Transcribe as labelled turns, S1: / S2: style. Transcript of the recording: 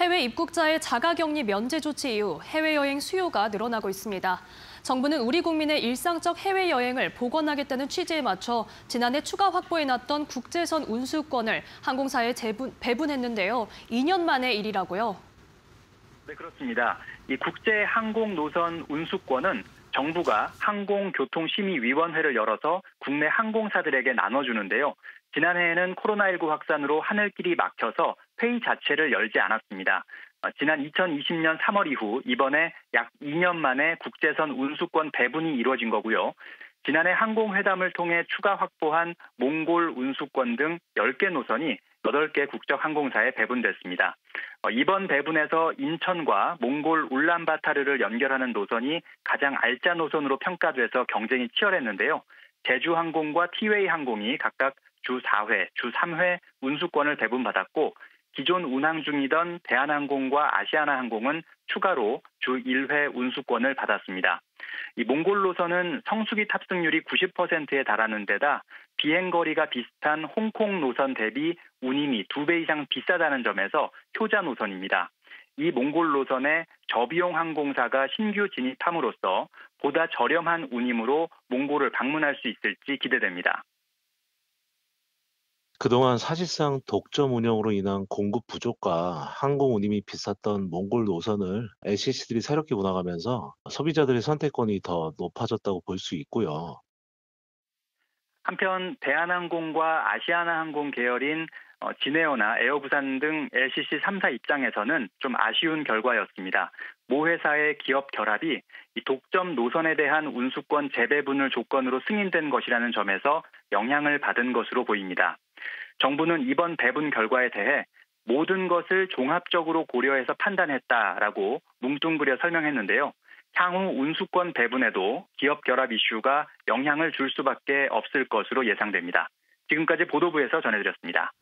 S1: 해외 입국자의 자가격리 면제 조치 이후 해외여행 수요가 늘어나고 있습니다. 정부는 우리 국민의 일상적 해외여행을 복원하겠다는 취지에 맞춰 지난해 추가 확보해놨던 국제선 운수권을 항공사에 재분, 배분했는데요. 2년 만의 일이라고요.
S2: 네, 그렇습니다. 이 국제 항공 노선 운수권은 정부가 항공교통심의위원회를 열어서 국내 항공사들에게 나눠주는데요. 지난해에는 코로나19 확산으로 하늘길이 막혀서 회의 자체를 열지 않았습니다. 어, 지난 2020년 3월 이후 이번에 약 2년 만에 국제선 운수권 배분이 이루어진 거고요. 지난해 항공회담을 통해 추가 확보한 몽골 운수권 등 10개 노선이 8개 국적 항공사에 배분됐습니다. 어, 이번 배분에서 인천과 몽골 울란바타르를 연결하는 노선이 가장 알짜 노선으로 평가돼서 경쟁이 치열했는데요. 제주항공과 티웨이 항공이 각각 주 4회, 주 3회 운수권을 배분받았고 기존 운항 중이던 대한항공과 아시아나항공은 추가로 주 1회 운수권을 받았습니다. 이 몽골 노선은 성수기 탑승률이 90%에 달하는 데다 비행 거리가 비슷한 홍콩 노선 대비 운임이 2배 이상 비싸다는 점에서 효자 노선입니다. 이 몽골 노선에 저비용 항공사가 신규 진입함으로써 보다 저렴한 운임으로 몽골을 방문할 수 있을지 기대됩니다.
S3: 그동안 사실상 독점 운영으로 인한 공급 부족과 항공 운임이 비쌌던 몽골 노선을 LCC들이 새롭게 운항하면서 소비자들의 선택권이 더 높아졌다고 볼 수 있고요.
S2: 한편 대한항공과 아시아나항공 계열인 어, 진에어나 에어부산 등 LCC 3사 입장에서는 좀 아쉬운 결과였습니다. 모 회사의 기업 결합이 독점 노선에 대한 운수권 재배분을 조건으로 승인된 것이라는 점에서 영향을 받은 것으로 보입니다. 정부는 이번 배분 결과에 대해 모든 것을 종합적으로 고려해서 판단했다라고 뭉뚱그려 설명했는데요. 향후 운수권 배분에도 기업 결합 이슈가 영향을 줄 수밖에 없을 것으로 예상됩니다. 지금까지 보도부에서 전해드렸습니다.